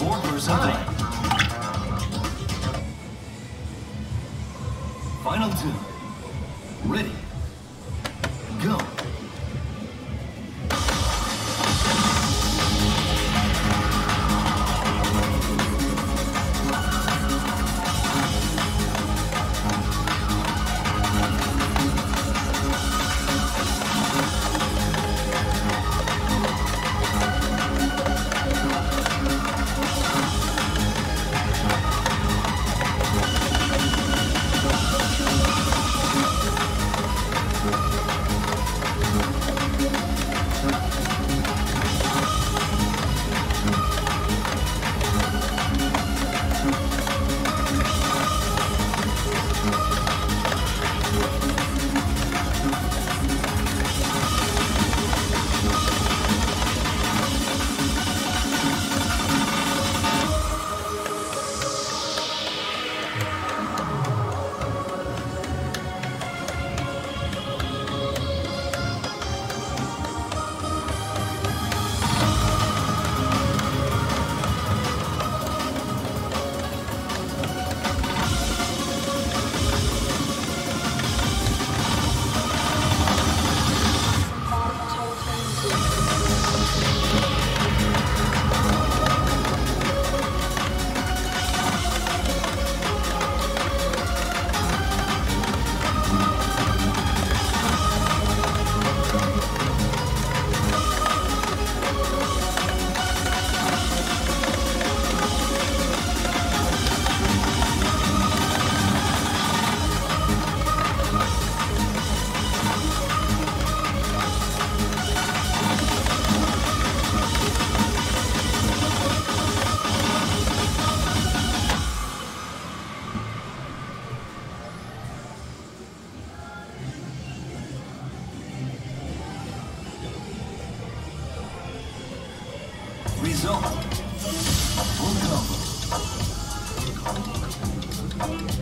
First time. Final two. Ready. Go. Result. Full.